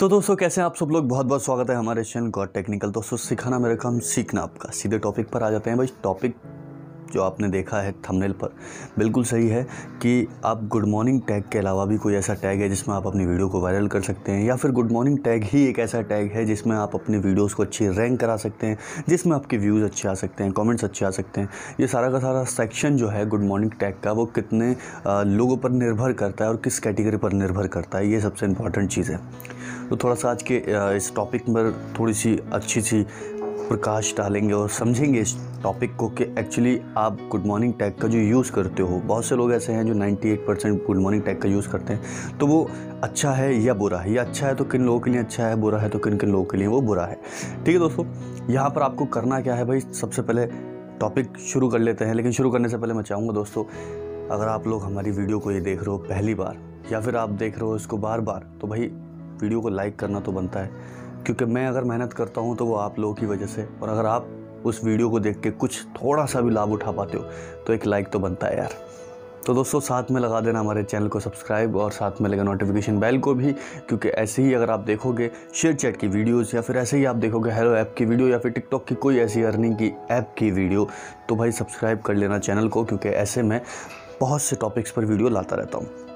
तो दोस्तों, कैसे हैं आप सब लोग? बहुत बहुत स्वागत है हमारे चैनल गॉड टेक्निकल। दोस्तों, सिखाना मेरा काम, सीखना आपका। सीधे टॉपिक पर आ जाते हैं भाई। टॉपिक जो आपने देखा है थंबनेल पर, बिल्कुल सही है कि आप गुड मॉर्निंग टैग के अलावा भी कोई ऐसा टैग है जिसमें आप अपनी वीडियो को वायरल कर सकते हैं, या फिर गुड मॉर्निंग टैग ही एक ऐसा टैग है जिसमें आप अपनी वीडियोज़ को अच्छी रैंक करा सकते हैं, जिसमें आपके व्यूज़ अच्छे आ सकते हैं कॉमेंट्स अच्छे आ सकते हैं। ये सारा का सारा सेक्शन जो है गुड मॉर्निंग टैग का वो कितने लोगों पर निर्भर करता है और किस कैटेगरी पर निर्भर करता है, ये सबसे इंपॉर्टेंट चीज़ है। तो थोड़ा सा आज के इस टॉपिक पर थोड़ी सी अच्छी सी प्रकाश डालेंगे और समझेंगे इस टॉपिक को कि एक्चुअली आप गुड मॉर्निंग टैग का जो यूज़ करते हो, बहुत से लोग ऐसे हैं जो 98 परसेंट गुड मॉर्निंग टैग का यूज़ करते हैं तो वो अच्छा है या बुरा है? या अच्छा है तो किन लोगों के लिए अच्छा है, बुरा है तो किन किन लोगों के लिए वो बुरा है? ठीक है दोस्तों, यहाँ पर आपको करना क्या है भाई? सबसे पहले टॉपिक शुरू कर लेते हैं, लेकिन शुरू करने से पहले मैं चाहूँगा दोस्तों, अगर आप लोग हमारी वीडियो को ये देख रहे हो पहली बार, या फिर आप देख रहे हो इसको बार बार तो भाई वीडियो को लाइक करना तो बनता है। क्योंकि मैं अगर मेहनत करता हूँ तो वो आप लोगों की वजह से। और अगर आप उस वीडियो को देख के कुछ थोड़ा सा भी लाभ उठा पाते हो तो एक लाइक तो बनता है यार। तो दोस्तों, साथ में लगा देना हमारे चैनल को सब्सक्राइब और साथ में लगा नोटिफिकेशन बेल को भी, क्योंकि ऐसे ही अगर आप देखोगे शेयर चैट की वीडियोस या फिर ऐसे ही आप देखोगे हेलो ऐप की वीडियो या फिर टिकटॉक की कोई ऐसी अर्निंग की ऐप की वीडियो तो भाई सब्सक्राइब कर लेना चैनल को, क्योंकि ऐसे में बहुत से टॉपिक्स पर वीडियो लाता रहता हूँ।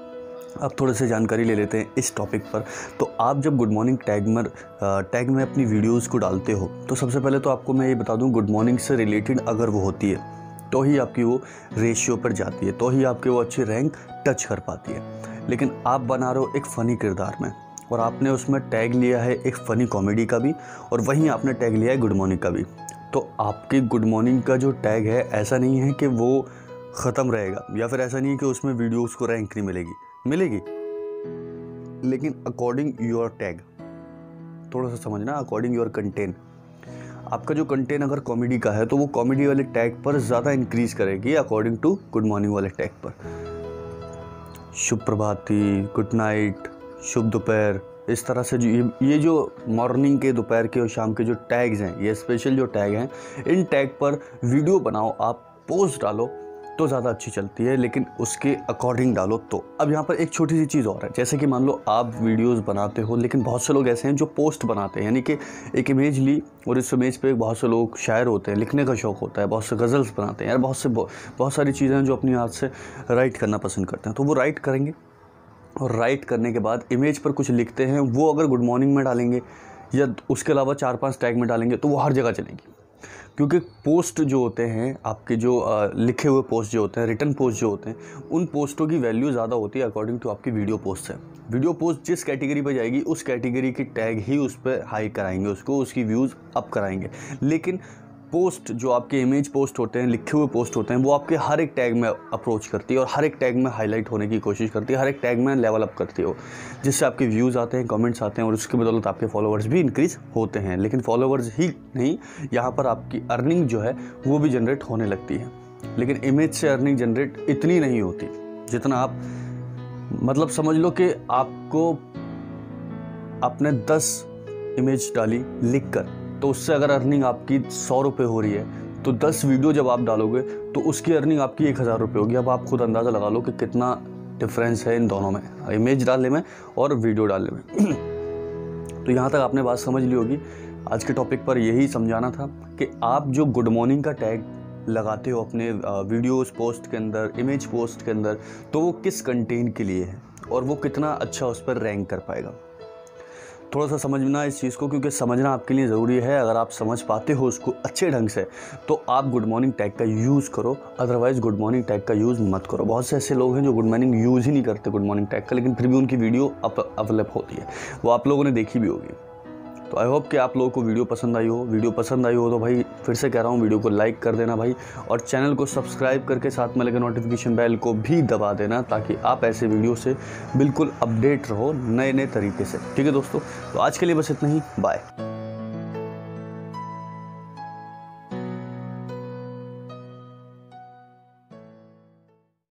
अब थोड़े से जानकारी ले लेते हैं इस टॉपिक पर। तो आप जब गुड मॉर्निंग टैग में टैग में अपनी वीडियोस को डालते हो तो सबसे पहले तो आपको मैं ये बता दूँ गुड मॉर्निंग से रिलेटेड अगर वो होती है तो ही आपकी वो रेशियो पर जाती है तो ही आपकी वो अच्छी रैंक टच कर पाती है। लेकिन आप बना रहे हो एक फ़नी किरदार में, और आपने उसमें टैग लिया है एक फ़नी कॉमेडी का भी, और वहीं आपने टैग लिया है गुड मॉर्निंग का भी। तो आपकी गुड मॉर्निंग का जो टैग है, ऐसा नहीं है कि वो ख़त्म रहेगा, या फिर ऐसा नहीं है कि उसमें वीडियोस को रैंक नहीं मिलेगी। मिलेगी। लेकिन अकॉर्डिंग योर टैग थोड़ा सा समझना अकॉर्डिंग योर कंटेंट आपका जो कंटेंट अगर कॉमेडी का है तो वो कॉमेडी वाले टैग पर ज़्यादा इंक्रीज करेगी अकॉर्डिंग टू गुड मॉर्निंग वाले टैग पर। शुभ प्रभाती गुड नाइट शुभ दोपहर, इस तरह से जो ये ये जो मॉर्निंग के, दोपहर के और शाम के जो टैग्स हैं, ये स्पेशल जो टैग हैं, इन टैग पर वीडियो बनाओ, आप पोस्ट डालो तो ज़्यादा अच्छी चलती है, लेकिन उसके अकॉर्डिंग डालो तो। अब यहाँ पर एक छोटी सी चीज़ और है, जैसे कि मान लो आप वीडियोस बनाते हो, लेकिन बहुत से लोग ऐसे हैं जो पोस्ट बनाते हैं, यानी कि एक इमेज ली और इस इमेज पे बहुत से लोग शायर होते हैं, लिखने का शौक़ होता है, बहुत से गज़ल्स बनाते हैं, यार बहुत से बहुत सारी चीज़ें हैं जो अपनी हाथ से राइट करना पसंद करते हैं। तो वो राइट करेंगे और राइट करने के बाद इमेज पर कुछ लिखते हैं, वो अगर गुड मॉर्निंग में डालेंगे या उसके अलावा चार पाँच टैग में डालेंगे तो वो हर जगह चलेगी। क्योंकि पोस्ट जो होते हैं आपके जो आ, लिखे हुए पोस्ट जो होते हैं रिटर्न पोस्ट जो होते हैं उन पोस्टों की वैल्यू ज़्यादा होती है अकॉर्डिंग टू आपकी वीडियो पोस्ट है वीडियो पोस्ट जिस कैटेगरी पर जाएगी उस कैटेगरी की टैग ही उस पर हाई कराएँगे उसको उसकी व्यूज़ अप कराएँगे। लेकिन पोस्ट जो आपके इमेज पोस्ट होते हैं, लिखे हुए पोस्ट होते हैं, वो आपके हर एक टैग में अप्रोच करती है और हर एक टैग में हाईलाइट होने की कोशिश करती है, हर एक टैग में लेवल अप करती है जिससे आपके व्यूज़ आते हैं कमेंट्स आते हैं और उसकी बदौलत आपके फॉलोअर्स भी इंक्रीज़ होते हैं। लेकिन फॉलोअर्स ही नहीं, यहाँ पर आपकी अर्निंग जो है, वो भी जनरेट होने लगती है। लेकिन इमेज से अर्निंग जनरेट इतनी नहीं होती, जितना आप मतलब समझ लो कि आपको आपने दस इमेज डाली लिख कर तो उससे अगर अर्निंग आपकी सौ रुपये हो रही है तो दस वीडियो जब आप डालोगे तो उसकी अर्निंग आपकी एक हज़ार रुपये होगी। अब आप खुद अंदाज़ा लगा लो कि कितना डिफरेंस है इन दोनों में। इमेज डालने में और वीडियो डालने में। तो यहाँ तक आपने बात समझ ली होगी। आज के टॉपिक पर यही समझाना था कि आप जो गुड मॉर्निंग का टैग लगाते हो अपने वीडियोस पोस्ट के अंदर इमेज पोस्ट के अंदर तो वो किस कंटेंट के लिए है? और वो कितना अच्छा उस पर रैंक कर पाएगा? थोड़ा सा समझना इस चीज़ को, क्योंकि समझना आपके लिए ज़रूरी है। अगर आप समझ पाते हो उसको अच्छे ढंग से तो आप गुड मॉर्निंग टैग का यूज़ करो। अदरवाइज़ गुड मॉर्निंग टैग का यूज़ मत करो। बहुत से ऐसे लोग हैं जो गुड मॉर्निंग यूज़ ही नहीं करते गुड मॉर्निंग टैग का, लेकिन फिर भी उनकी वीडियो अप अवेलप होती है। वो आप लोगों ने देखी भी होगी। तो आई होप कि आप लोगों को वीडियो पसंद आई हो। वीडियो पसंद आई हो तो भाई फिर से कह रहा हूँ, वीडियो को लाइक कर देना भाई और चैनल को सब्सक्राइब करके साथ में लगे नोटिफिकेशन बेल को भी दबा देना ताकि आप ऐसे वीडियो से बिल्कुल अपडेट रहो नए नए तरीके से। ठीक है दोस्तों? तो आज के लिए बस इतना ही। बाय